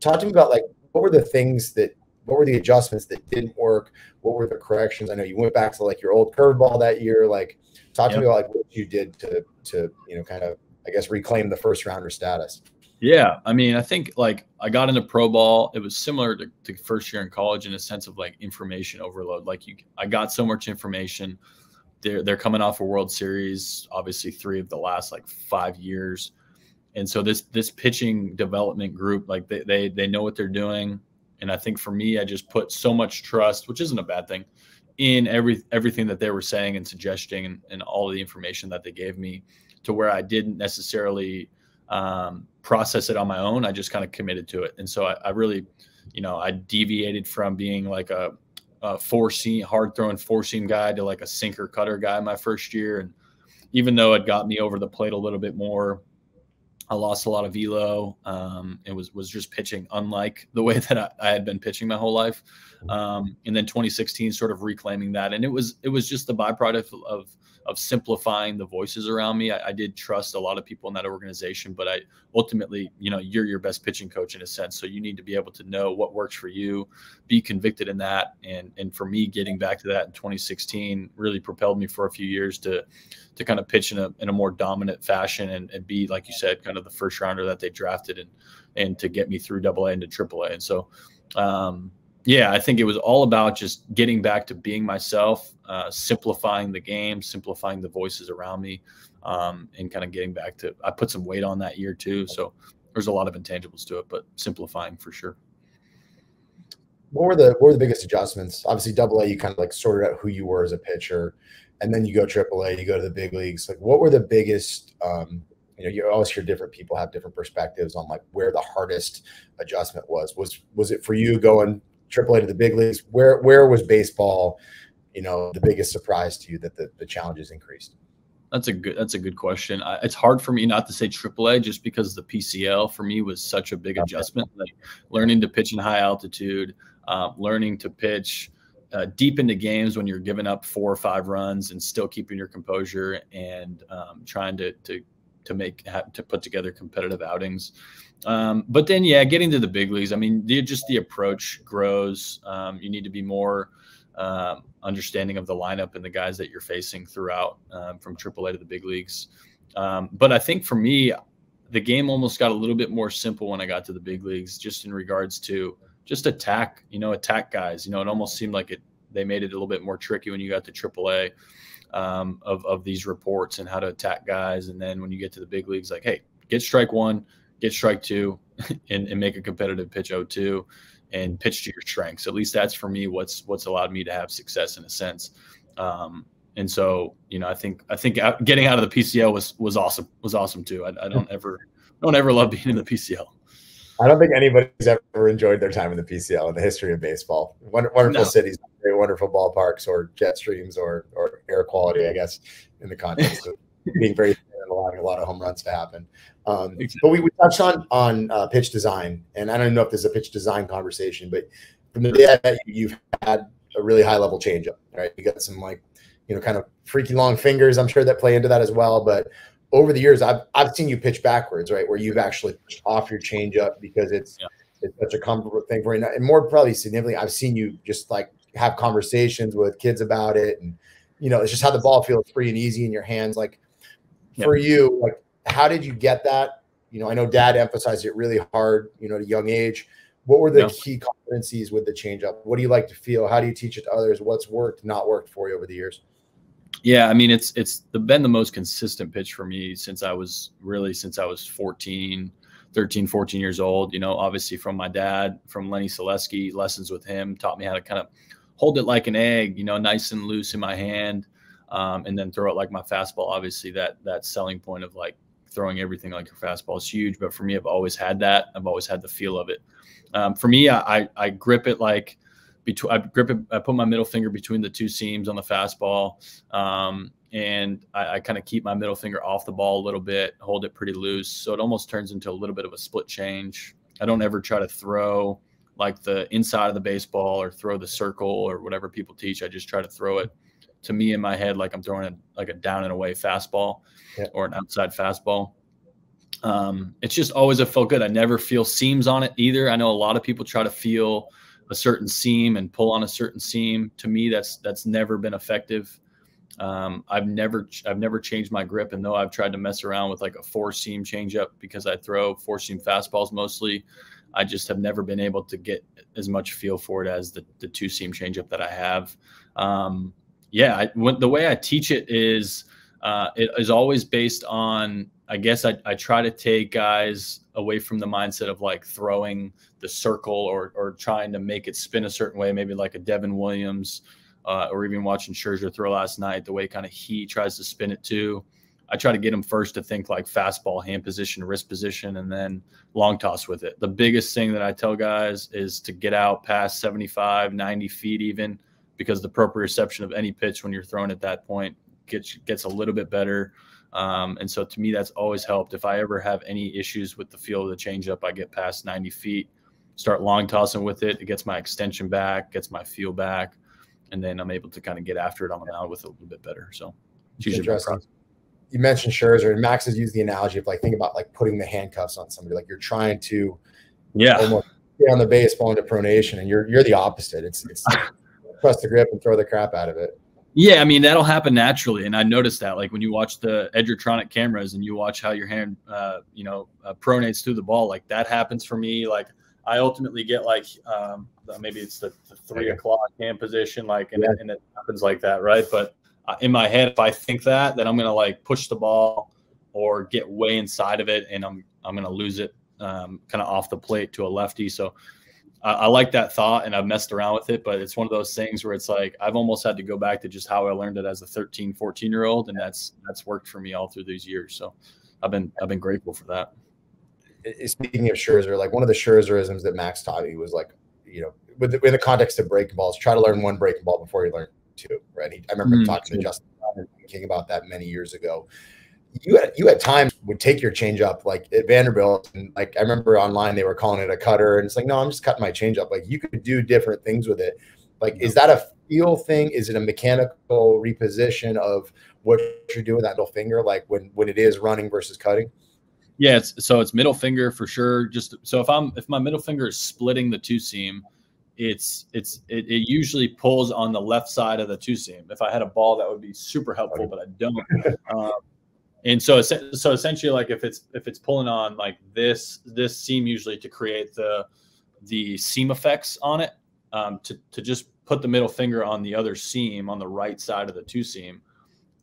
Talk to me about like what were the things that what were the adjustments that didn't work? What were the corrections? I know you went back to like your old curveball that year. Like, talk to me about like what you did to to you know kind of I guess reclaim the first rounder status.
Yeah, I mean, I think like I got into pro ball. It was similar to, to first year in college in a sense of like information overload. Like you, I got so much information. They're they're coming off a World Series, obviously three of the last like five years, and so this this pitching development group, like they they they know what they're doing. And I think for me, I just put so much trust, which isn't a bad thing, in every everything that they were saying and suggesting and, and all the information that they gave me to where I didn't necessarily um, process it on my own. I just kind of committed to it. And so I, I, really, you know, I deviated from being like a, a four seam, hard throwing four seam guy to like a sinker cutter guy my first year. And even though it got me over the plate a little bit more, I lost a lot of velo. Um, it was was just pitching unlike the way that I, I had been pitching my whole life. Um, and then 2016, sort of reclaiming that, and it was it was just the byproduct of, of of simplifying the voices around me. I, I, did trust a lot of people in that organization, but I ultimately, you know, you're your best pitching coach in a sense. So you need to be able to know what works for you, be convicted in that. And and for me, getting back to that in 2016 really propelled me for a few years to to kind of pitch in a in a more dominant fashion and, and be, like you said, kind of the first rounder that they drafted and and to get me through double A into triple A. And so um, yeah, I think it was all about just getting back to being myself, uh, simplifying the game, simplifying the voices around me, um, and kind of getting back to. I put some weight on that year too, so there's a lot of intangibles to it, but simplifying for sure.
What were the what were the biggest adjustments? Obviously, Double A, you kind of like sorted out who you were as a pitcher, and then you go Triple A, you go to the big leagues. Like, what were the biggest? Um, you know, you always hear different people have different perspectives on like where the hardest adjustment was. Was was it for you going AAA to the big leagues. Where where was baseball, you know, the biggest surprise to you that the, the challenges increased?
That's a good. That's a good question. I, it's hard for me not to say AAA just because the PCL for me was such a big adjustment. Like learning to pitch in high altitude, uh, learning to pitch uh, deep into games when you're giving up four or five runs and still keeping your composure and um, trying to to to make to put together competitive outings. Um, but then, yeah, getting to the big leagues. I mean, the, just the approach grows. Um, you need to be more um, understanding of the lineup and the guys that you're facing throughout um, from AAA to the big leagues. Um, but I think for me, the game almost got a little bit more simple when I got to the big leagues, just in regards to just attack, you know, attack guys. You know, it almost seemed like it they made it a little bit more tricky when you got to AAA um, of of these reports and how to attack guys. And then when you get to the big leagues, like, hey, get strike one, get strike two, and, and make a competitive pitch 0-2 and pitch to your strengths. At least that's for me what's what's allowed me to have success in a sense. Um, and so, you know, I think I think getting out of the PCL was was awesome. Was awesome too. I, I don't ever don't ever love being in the PCL.
I don't think anybody's ever enjoyed their time in the PCL in the history of baseball. Wonderful no. cities, very wonderful ballparks, or jet streams, or or air quality. I guess in the context of being very and allowing a lot of home runs to happen. Um, exactly. But we, we touched on on uh, pitch design, and I don't know if there's a pitch design conversation, but from the day that you've had a really high level changeup, right? You got some like you know, kind of freaky long fingers. I'm sure that play into that as well. But over the years, I've I've seen you pitch backwards, right, where you've actually pushed off your changeup because it's yeah. it's such a comfortable thing for you. And more probably significantly, I've seen you just like have conversations with kids about it, and you know, it's just how the ball feels free and easy in your hands. Like yeah. for you, like how did you get that? You know, I know Dad emphasized it really hard. You know, at a young age. What were the yeah. key competencies with the changeup? What do you like to feel? How do you teach it to others? What's worked, not worked for you over the years?
Yeah, I mean it's it's the, been the most consistent pitch for me since I was really since I was 14, 13, 14 years old. You know, obviously from my dad, from Lenny Selesky, lessons with him taught me how to kind of hold it like an egg, you know, nice and loose in my hand, um, and then throw it like my fastball. Obviously, that that selling point of like throwing everything like your fastball is huge. But for me, I've always had that. I've always had the feel of it. Um, for me, I, I I grip it like between I grip it, I put my middle finger between the two seams on the fastball. Um, and I, I kind of keep my middle finger off the ball a little bit, hold it pretty loose. So it almost turns into a little bit of a split change. I don't ever try to throw like the inside of the baseball or throw the circle or whatever people teach. I just try to throw it to me in my head like I'm throwing a, like a down and away fastball yeah. or an outside fastball. Um, it's just always a felt good. I never feel seams on it either. I know a lot of people try to feel a certain seam and pull on a certain seam. To me, that's that's never been effective. Um, I've never I've never changed my grip, and though I've tried to mess around with like a four seam changeup because I throw four seam fastballs mostly, I just have never been able to get as much feel for it as the the two seam changeup that I have. Um, yeah, I, when, the way I teach it is uh, it is always based on I guess I, I try to take guys away from the mindset of like throwing the circle or or trying to make it spin a certain way, maybe like a Devin Williams, uh, or even watching Scherzer throw last night, the way kind of he tries to spin it too. I try to get him first to think like fastball, hand position, wrist position, and then long toss with it. The biggest thing that I tell guys is to get out past 75, 90 feet even, because the proprioception of any pitch when you're throwing at that point gets gets a little bit better. Um, and so to me, that's always helped. If I ever have any issues with the feel of the changeup, I get past 90 feet, start long tossing with it. It gets my extension back, gets my feel back, and then I'm able to kind of get after it on the mound with it a little bit better. So it's usually
interesting. You mentioned Scherzer, and Max has used the analogy of like think about like putting the handcuffs on somebody, like you're trying to,
yeah,
almost get on the baseball into pronation, and you're you're the opposite. It's it's press the grip and throw the crap out of it.
Yeah, I mean that'll happen naturally, and I noticed that. Like when you watch the Edgertronic cameras and you watch how your hand, uh, you know, uh, pronates through the ball, like that happens for me. Like I ultimately get like um, maybe it's the, the three o'clock hand position, like, and, yeah. it, and it happens like that, right? But uh, in my head, if I think that, then I'm gonna like push the ball or get way inside of it, and I'm I'm gonna lose it um, kind of off the plate to a lefty. So I, I, like that thought and I've messed around with it, but it's one of those things where it's like I've almost had to go back to just how I learned it as a 13, 14 year old. And that's that's worked for me all through these years. So I've been I've been grateful for that.
Speaking of Scherzer, like one of the Scherzerisms that Max taught me was like, you know, with the, in the context of breaking balls, try to learn one breaking ball before you learn two. Right? He, I remember mm-hmm. talking to Justin King about that many years ago you had you at times would take your change up like at Vanderbilt and like I remember online they were calling it a cutter and it's like no I'm just cutting my change up like you could do different things with it like is that a feel thing? Is it a mechanical reposition of what you're doing with that middle finger, like when when it is running versus cutting?
Yeah, it's, so it's middle finger for sure. Just so if I'm if my middle finger is splitting the two seam, it's it's it, it, usually pulls on the left side of the two seam. If I had a ball, that would be super helpful, but I don't. Um, and so so essentially, like if it's if it's pulling on like this this seam usually to create the the seam effects on it, um, to to just put the middle finger on the other seam on the right side of the two seam.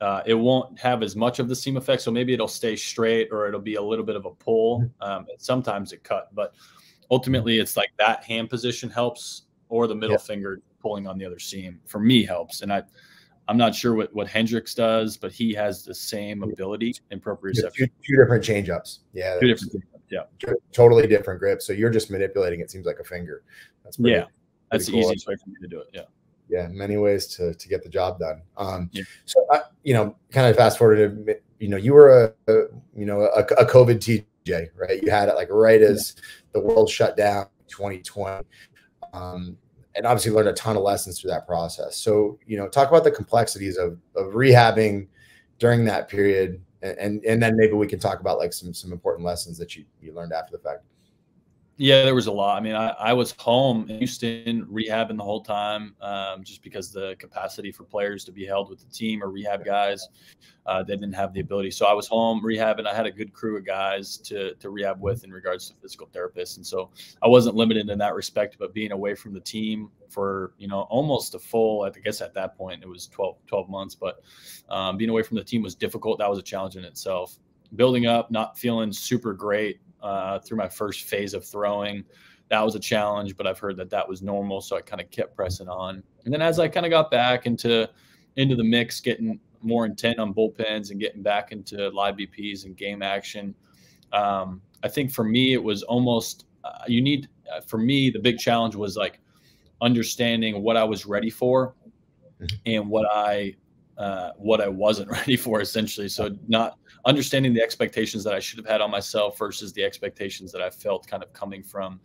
Uh, it won't have as much of the seam effect, so maybe it'll stay straight or it'll be a little bit of a pull. Um, sometimes it cut, but ultimately it's like that hand position helps or the middle finger pulling on the other seam for me helps and i i'm not sure what what hendricks does but he has the same ability in proprioception
two, two different change ups yeah
two different yeah.
totally different grip so you're just manipulating it seems like a finger.
That's pretty, yeah that's the easiest way for me to do it yeah.
Yeah many ways to to get the job done. Um yeah. so I, you know kind of fast forward to you know you were a, a you know a, a covid tj right? You had it like right as yeah the world shut down 2020. Um, and obviously learned a ton of lessons through that process. So, you know, talk about the complexities of, of rehabbing during that period. And, and, and then maybe we can talk about like some, some important lessons that you, you learned after the fact.
Yeah, there was a lot. I mean, I, I was home in Houston rehabbing the whole time, um, just because the capacity for players to be held with the team or rehab guys, uh, they didn't have the ability. So I was home rehabbing. I had a good crew of guys to to rehab with in regards to physical therapists, and so I wasn't limited in that respect. But being away from the team for you know almost a full, I guess at that point it was 12, 12 months, but um, being away from the team was difficult. That was a challenge in itself. Building up, not feeling super great uh, through my first phase of throwing. That was a challenge, but I've heard that that was normal, so I kind of kept pressing on. And then as I kind of got back into into the mix, getting more intent on bullpens and getting back into live BPs and game action, um, I think for me it was almost uh, you need uh, for me the big challenge was like understanding what I was ready for mm-hmm. and what I uh, what I wasn't ready for essentially. So not understanding the expectations that I should have had on myself versus the expectations that I felt kind of coming from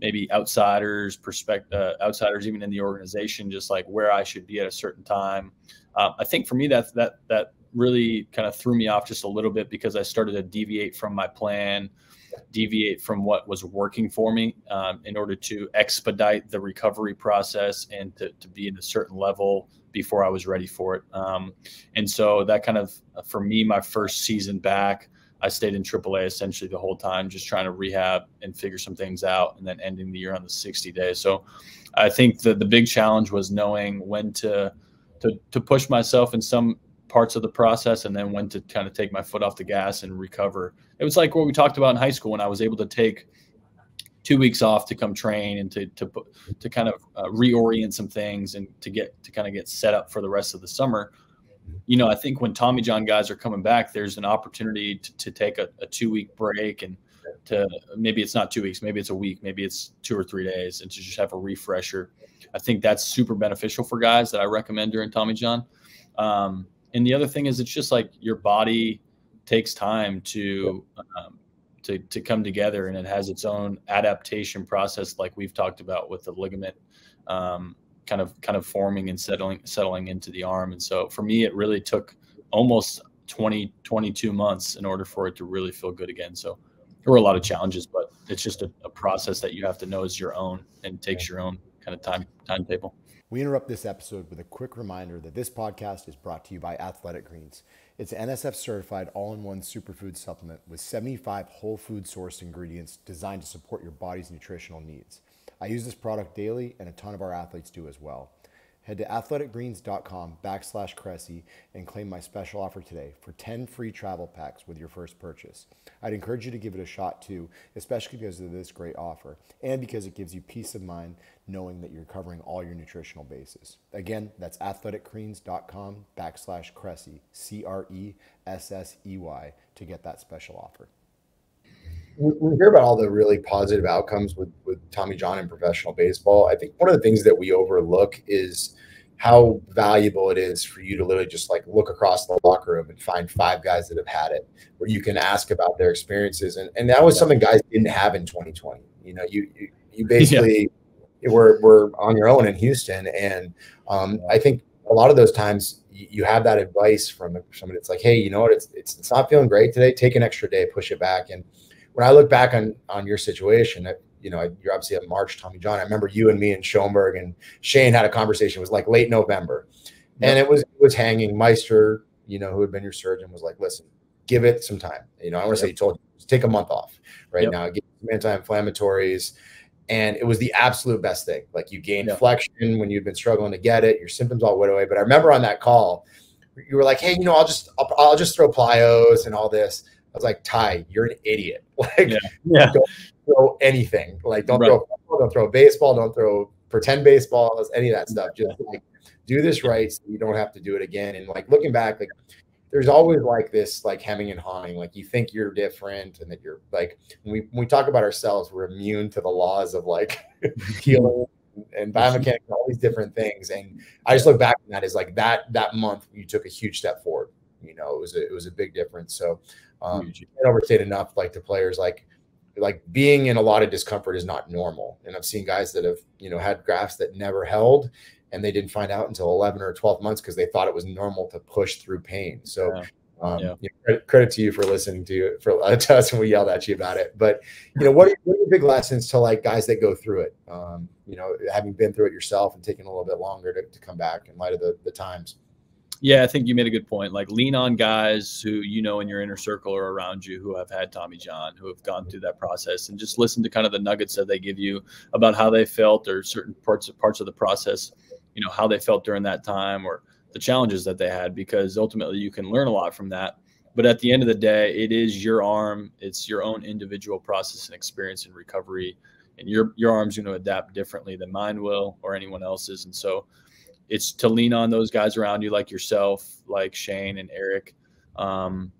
maybe outsiders perspective, uh, outsiders even in the organization, just like where I should be at a certain time. Um, I think for me that that that really kind of threw me off just a little bit because I started to deviate from my plan, deviate from what was working for me um, in order to expedite the recovery process and to, to be in a certain level before I was ready for it. Um, and so that kind of, for me, my first season back, I stayed in AAA essentially the whole time, just trying to rehab and figure some things out, and then ending the year on the 60 days. So, I think that the big challenge was knowing when to to to push myself in some parts of the process, and then when to kind of take my foot off the gas and recover. It was like what we talked about in high school when I was able to take two weeks off to come train and to to to kind of uh, reorient some things and to get to kind of get set up for the rest of the summer. You know, I think when Tommy John guys are coming back, there's an opportunity to, to take a, a two week break and to maybe it's not two weeks, maybe it's a week, maybe it's two or three days, and to just have a refresher. I think that's super beneficial for guys that I recommend during Tommy John. Um, and the other thing is, it's just like your body takes time to um, to, to come together and it has its own adaptation process like we've talked about with the ligament um, kind of kind of forming and settling settling into the arm. And so for me it really took almost 20 22 months in order for it to really feel good again. So there were a lot of challenges but it's just a, a process that you have to know is your own and takes your own kind of time timetable
we interrupt this episode with a quick reminder that this podcast is brought to you by Athletic Greens. It's an NSF certified all in one superfood supplement with 75 whole food sourced ingredients designed to support your body's nutritional needs. I use this product daily, and a ton of our athletes do as well. Head to athleticgreens.com backslash Cressey and claim my special offer today for 10 free travel packs with your first purchase. I'd encourage you to give it a shot too, especially because of this great offer and because it gives you peace of mind knowing that you're covering all your nutritional bases. Again, that's athleticgreens.com backslash Cressey, C R E S S E Y, to get that special offer
we hear about all the really positive outcomes with with Tommy John in professional baseball. I think one of the things that we overlook is how valuable it is for you to literally just like look across the locker room and find five guys that have had it, where you can ask about their experiences, and and that was something guys didn't have in 2020. You know, you you, you basically. Yeah. we're we're on your own in Houston, and um, I think a lot of those times you have that advice from somebody. It's like, hey, you know what? It's it's it's not feeling great today. Take an extra day, push it back. And when I look back on on your situation, you know, you're obviously at March, Tommy John. I remember you and me and Schoenberg and Shane had a conversation. It was like late November, and it was it was hanging. Meister, you know, who had been your surgeon, was like, listen, give it some time. You know, I want to yep. say he told you take a month off right yep. now, Give some anti-inflammatories. And it was the absolute best thing. Like you gained flexion when you'd been struggling to get it, your symptoms all went away. But I remember on that call, you were like, "Hey, you know, I'll just I'll, I'll just throw plyos and all this." I was like, "Ty, you're an idiot. Like, yeah. yeah. don't throw anything. Like, don't right. throw football, don't throw baseball, don't throw pretend baseballs, any of that stuff. Just like do this right so you don't have to do it again." And like looking back, like there's always like this like hemming and hawing like you think you're different and that you're like when we when we talk about ourselves we're immune to the laws of like healing and biomechanics, all these different things. And I just look back on that as like that that month you took a huge step forward. You know, it was a, it was a big difference. So um, can't overstate enough. Like the players, like like being in a lot of discomfort is not normal. And I've seen guys that have you know had grafts that never held, and they didn't find out until 11 or 12 months because they thought it was normal to push through pain. So. Yeah. Um, yeah. you know, credit, credit, to you for listening to for uh, to us when we yelled at you about it. But you know, what are, what are big lessons to like guys that go through it? Um, you know, having been through it yourself and taking a little bit longer to, to come back in light of the, the times.
Yeah, I think you made a good point. Like lean on guys who you know in your inner circle or around you who have had Tommy John, who have gone through that process, and just listen to kind of the nuggets that they give you about how they felt or certain parts of parts of the process, you know, how they felt during that time or the challenges that they had, because ultimately you can learn a lot from that. But at the end of the day, it is your arm, it's your own individual process and experience and recovery and your your arm's going to adapt differently than mine will or anyone else's and so it's to lean on those guys around you like yourself like shane and eric um,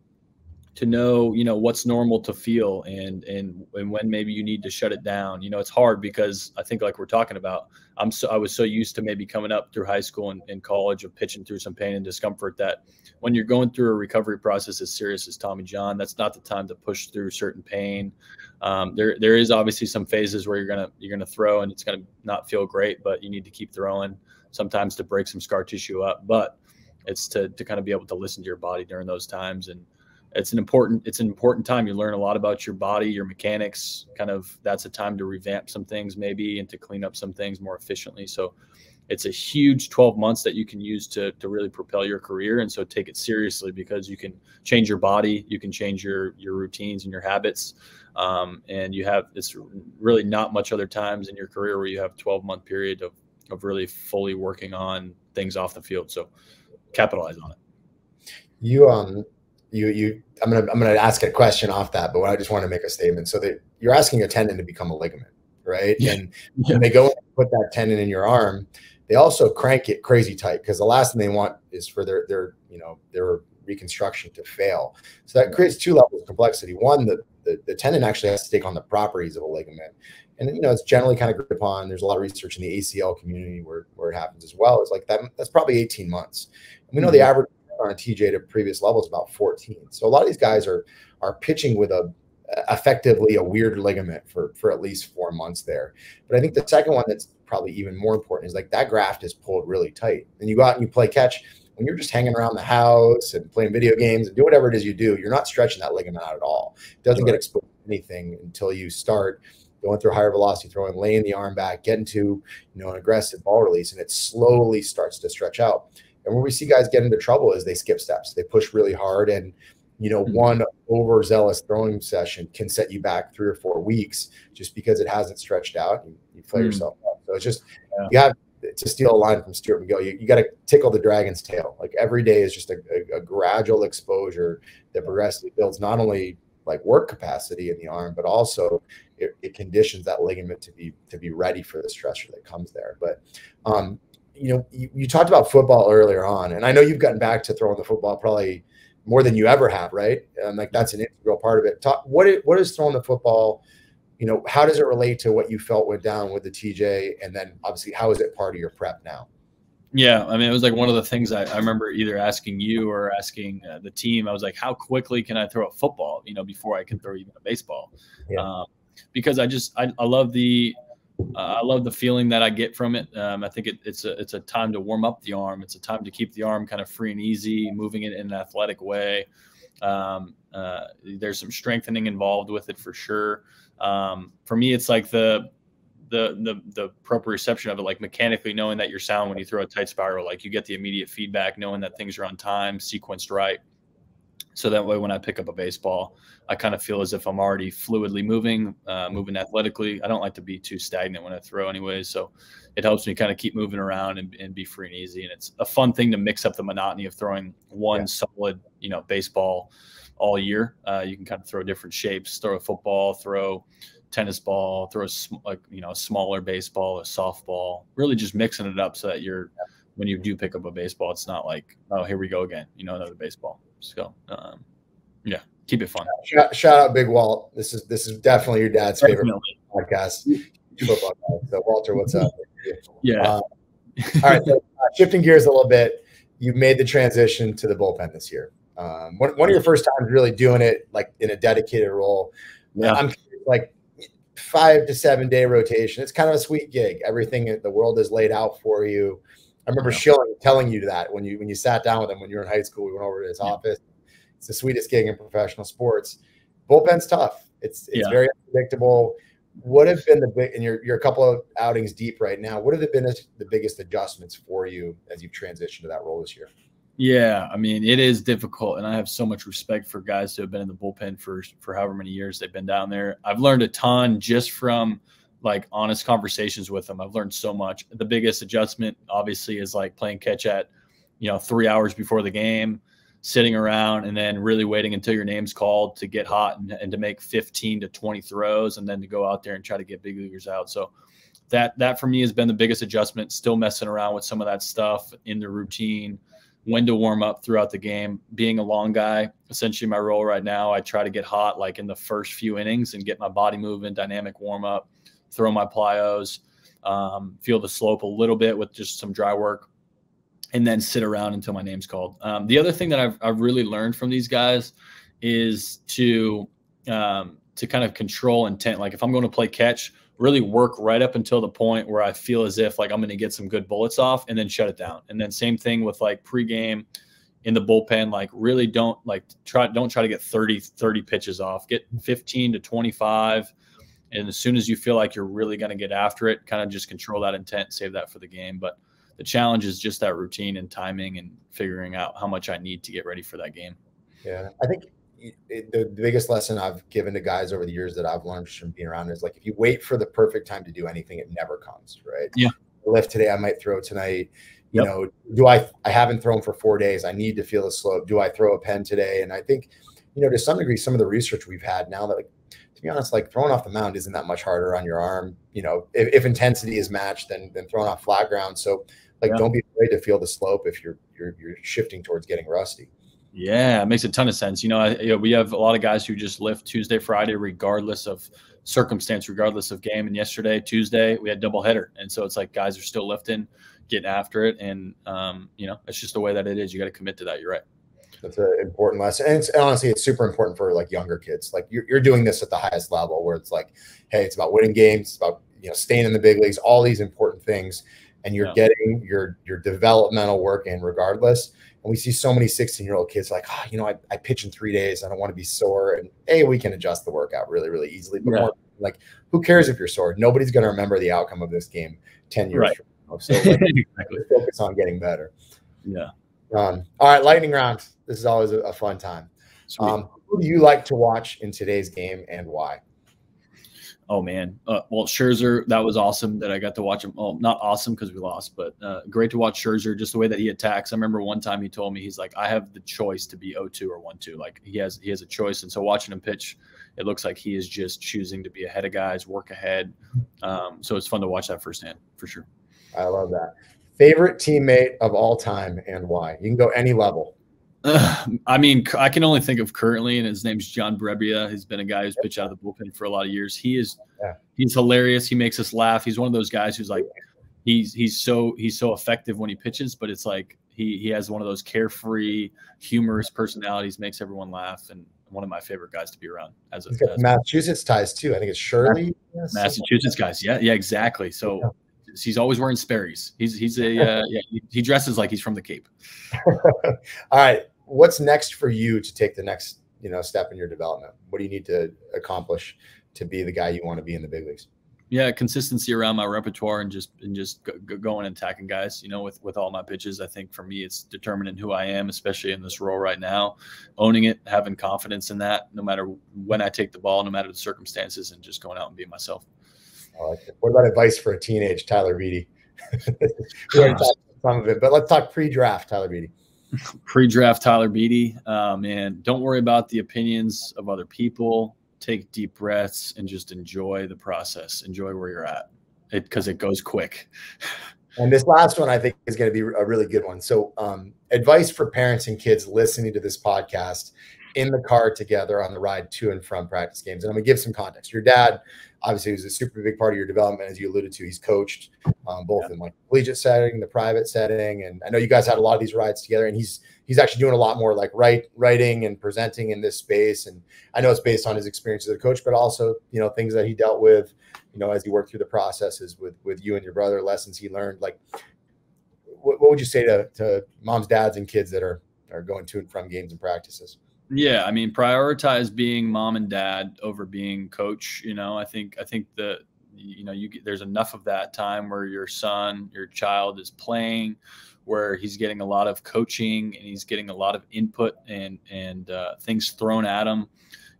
to know you know what's normal to feel and and and when maybe you need to shut it down. You know it's hard because i think like we're talking about i'm so i was so used to maybe coming up through high school and, and college of pitching through some pain and discomfort that when you're going through a recovery process as serious as tommy john that's not the time to push through certain pain. Um, there there is obviously some phases where you're gonna you're gonna throw and it's gonna not feel great but you need to keep throwing sometimes to break some scar tissue up but it's to, to kind of be able to listen to your body during those times. And it's an important it's an important time. You learn a lot about your body your mechanics kind of that's a time to revamp some things maybe and to clean up some things more efficiently. So it's a huge 12 months that you can use to, to really propel your career. And so take it seriously because you can change your body you can change your your routines and your habits. Um, and you have it's really not much other times in your career where you have 12 month period of, of really fully working on things off the field so capitalize on it
you um you you I'm gonna I'm gonna ask a question off that, but I just want to make a statement. So that you're asking a tendon to become a ligament, right? Yeah. And yeah. when they go and put that tendon in your arm, they also crank it crazy tight because the last thing they want is for their their you know their reconstruction to fail. So that creates two levels of complexity. One, the, the, the tendon actually has to take on the properties of a ligament. And you know, it's generally kind of agreed upon. There's a lot of research in the ACL community where, where it happens as well. It's like that that's probably 18 months. And we know mm-hmm. the average on a TJ to previous levels about 14. So a lot of these guys are are pitching with a effectively a weird ligament for for at least four months there. But I think the second one that's probably even more important is like that graft is pulled really tight. And you go out and you play catch when you're just hanging around the house and playing video games and do whatever it is you do, you're not stretching that ligament out at all. It doesn't right. get exposed to anything until you start going through higher velocity throwing, laying the arm back, getting to you know an aggressive ball release, and it slowly starts to stretch out. And where we see guys get into trouble is they skip steps. They push really hard, and you know, mm-hmm. one overzealous throwing session can set you back three or four weeks just because it hasn't stretched out. You, you play mm-hmm. yourself up. So it's just yeah. you have to steal a line from Stuart McGill. You, you got to tickle the dragon's tail. Like every day is just a, a, a gradual exposure that progressively builds not only like work capacity in the arm, but also it, it, conditions that ligament to be to be ready for the stressor that comes there. But um, you know, you, you, talked about football earlier on, and I know you've gotten back to throwing the football probably more than you ever have, right? And like that's an integral part of it. Talk, what is, what is throwing the football? You know, how does it relate to what you felt went down with the TJ, and then obviously how is it part of your prep now?
Yeah, I mean, it was like one of the things I, I remember either asking you or asking uh, the team. I was like, "How quickly can I throw a football? You know, before I can throw even a baseball?" Yeah. Um, because I just I, I love the Uh, I love the feeling that I get from it. Um, I think it, it's a it's a time to warm up the arm. It's a time to keep the arm kind of free and easy, moving it in an athletic way. Um, uh, there's some strengthening involved with it for sure. Um, for me, it's like the the the the proprioception of it, like mechanically knowing that you're sound when you throw a tight spiral, like you get the immediate feedback, knowing that things are on time, sequenced right. So that way, when I pick up a baseball, I kind of feel as if I'm already fluidly moving, uh, moving athletically. I don't like to be too stagnant when I throw, anyways. So it helps me kind of keep moving around and, and be free and easy. And it's a fun thing to mix up the monotony of throwing one yeah. solid, you know, baseball all year. Uh, you can kind of throw different shapes, throw a football, throw tennis ball, throw a like you know a smaller baseball, a softball. Really, just mixing it up so that you're when you do pick up a baseball, it's not like oh here we go again, you know another baseball. So um, yeah, keep it fun.
Shout, shout, out Big Walt. This is this is definitely your dad's favorite podcast. Football So Walter, what's up?
Yeah. Uh, all
right. So, uh, shifting gears a little bit, you've made the transition to the bullpen this year. Um, one, one of your first times really doing it like in a dedicated role. Yeah. I'm like five to seven day rotation. It's kind of a sweet gig. Everything in the world is laid out for you. I remember yeah. Schilling telling you that when you when you sat down with him when you were in high school. We went over to his yeah. office. It's the sweetest gig in professional sports. Bullpen's tough. It's it's yeah. very unpredictable. What have been the big and you're you're a couple of outings deep right now. What have been the biggest adjustments for you as you've transitioned to that role this year?
Yeah, I mean it is difficult, and I have so much respect for guys who have been in the bullpen for for however many years they've been down there. I've learned a ton just from like honest conversations with them. I've learned so much. The biggest adjustment, obviously, is like playing catch at you know three hours before the game, sitting around, and then really waiting until your name's called to get hot and, and to make 15 to 20 throws, and then to go out there and try to get big leaguers out. So that that for me has been the biggest adjustment. Still messing around with some of that stuff in the routine when to warm up throughout the game. Being a long guy, essentially my role right now, I try to get hot like in the first few innings and get my body moving, dynamic warm up, throw my plyos, um, feel the slope a little bit with just some dry work, and then sit around until my name's called. Um, the other thing that I've, I've really learned from these guys is to um, to kind of control intent. Like if I'm going to play catch, really work right up until the point where I feel as if like I'm going to get some good bullets off and then shut it down. And then same thing with like pregame in the bullpen, like really don't like try, don't try to get 30, 30 pitches off, get 15 to 25. And as soon as you feel like you're really going to get after it, kind of just control that intent, save that for the game. But the challenge is just that routine and timing and figuring out how much I need to get ready for that game.
Yeah. I think it, the, biggest lesson I've given to guys over the years that I've learned from being around is like if you wait for the perfect time to do anything, it never comes, right?
Yeah.
lift today, I might throw tonight. You yep. know, do I? I haven't thrown for four days. I need to feel the slope. Do I throw a pen today? And I think, you know, to some degree, some of the research we've had now that, like, to be honest, like throwing off the mound isn't that much harder on your arm. You know, if, if intensity is matched, then than throwing off flat ground. So, like, yeah. don't be afraid to feel the slope if you're you're you're shifting towards getting rusty.
Yeah, it makes a ton of sense. You know, I, you know, we have a lot of guys who just lift Tuesday, Friday, regardless of circumstance, regardless of game. And yesterday, Tuesday, we had double header, and so it's like guys are still lifting, getting after it, and um, you know, it's just the way that it is. You got to commit to that. You're right.
That's an important lesson, and it's, honestly, it's super important for like younger kids. Like you're, you're doing this at the highest level, where it's like, hey, it's about winning games, it's about you know staying in the big leagues, all these important things, and you're yeah. getting your your developmental work in regardless and we see so many 16 year old kids like, oh, you know, I, I pitch in three days. I don't want to be sore. And A, we can adjust the workout really, really easily. But yeah. more like, who cares if you're sore? Nobody's going to remember the outcome of this game 10 years right. from now. So like, exactly. focus on getting better.
Yeah.
Um, all right. Lightning round. This is always a, a fun time. Um, who do you like to watch in today's game and why?
oh man, uh, well Scherzer, that was awesome that I got to watch him. Well, not awesome because we lost, but uh, great to watch Scherzer. Just the way that he attacks. I remember one time he told me he's like, I have the choice to be 0-2 or 1-2. Like he has he has a choice, and so watching him pitch, it looks like he is just choosing to be ahead of guys, work ahead. Um, so it's fun to watch that firsthand for sure.
I love that. Favorite teammate of all time and why? You can go any level.
Uh, I mean, I can only think of currently, and his name's John Brebbia. He's been a guy who's pitched out of the bullpen for a lot of years. He is, yeah. he's hilarious. He makes us laugh. He's one of those guys who's like, he's he's so he's so effective when he pitches, but it's like he he has one of those carefree, humorous personalities, makes everyone laugh, and one of my favorite guys to be around. As, a,
as Massachusetts ties too. I think it's Shirley.
Massachusetts guys. Yeah, yeah, exactly. So. He's always wearing Sperry's. He's he's a uh, yeah. He dresses like he's from the Cape.
All right, what's next for you to take the next you know step in your development? What do you need to accomplish to be the guy you want to be in the big leagues?
yeah, consistency around my repertoire and just and just go, going and attacking guys. You know, with with all my pitches, I think for me it's determining who I am, especially in this role right now. Owning it, having confidence in that, no matter when I take the ball, no matter the circumstances, and just going out and being myself.
Like what about advice for a teenage Tyler Beede? we already talked some of it, but let's talk pre-draft Tyler Beede.
Pre-draft Tyler Beede, um, and don't worry about the opinions of other people take deep breaths and just enjoy the process. Enjoy where you're at because it, it, goes quick.
And this last one I think is going to be a really good one. So, um, advice for parents and kids listening to this podcast in the car together on the ride to and from practice games. And I'm going to give some context. Your dad obviously was a super big part of your development, as you alluded to. He's coached um, both yeah. in like collegiate setting, the private setting, and I know you guys had a lot of these rides together. And he's he's actually doing a lot more like write writing and presenting in this space. And I know it's based on his experience as a coach, but also you know things that he dealt with, you know, as he worked through the processes with with you and your brother, lessons he learned. Like, what, what would you say to to moms, dads, and kids that are are going to and from games and practices?
Yeah, I mean, prioritize being mom and dad over being coach. You know, I think I think that you know you get, there's enough of that time where your son, your child is playing, where he's getting a lot of coaching and he's getting a lot of input and and uh, things thrown at him.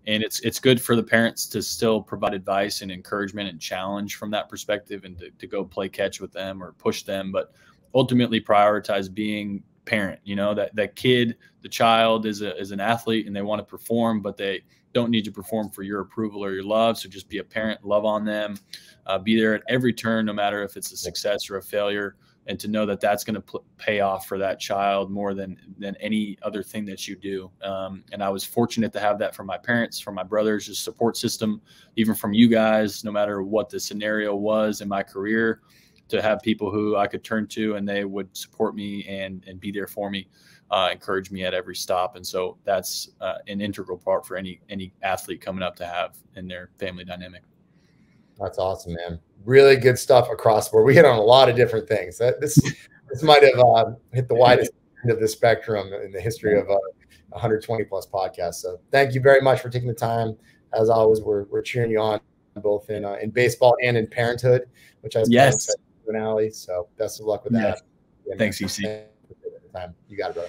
And it's it's good for the parents to still provide advice and encouragement and challenge from that perspective, and to, to go play catch with them or push them. But ultimately, prioritize being parent you know that that kid the child is a is an athlete and they want to perform but they don't need to perform for your approval or your love so just be a parent love on them uh, be there at every turn no matter if it's a success or a failure and to know that that's going to pay off for that child more than than any other thing that you do. Um, and i was fortunate to have that from my parents from my brothers just support system even from you guys no matter what the scenario was in my career to have people who I could turn to and they would support me and and be there for me, uh, encourage me at every stop. And so that's uh, an integral part for any any athlete coming up to have in their family dynamic.
That's awesome, man. Really good stuff across the board. We hit on a lot of different things. That this this might have uh, hit the widest end of the spectrum in the history of uh, 120 plus podcasts. So thank you very much for taking the time. As always, we're, we're cheering you on both in uh, in baseball and in parenthood, which I
yes
finale. So best of luck with that.
Yeah, Thanks, EC.
You got it, brother.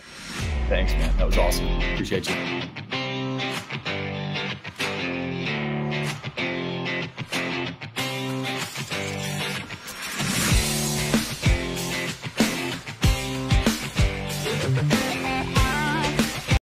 Thanks, man. That was awesome. Appreciate you.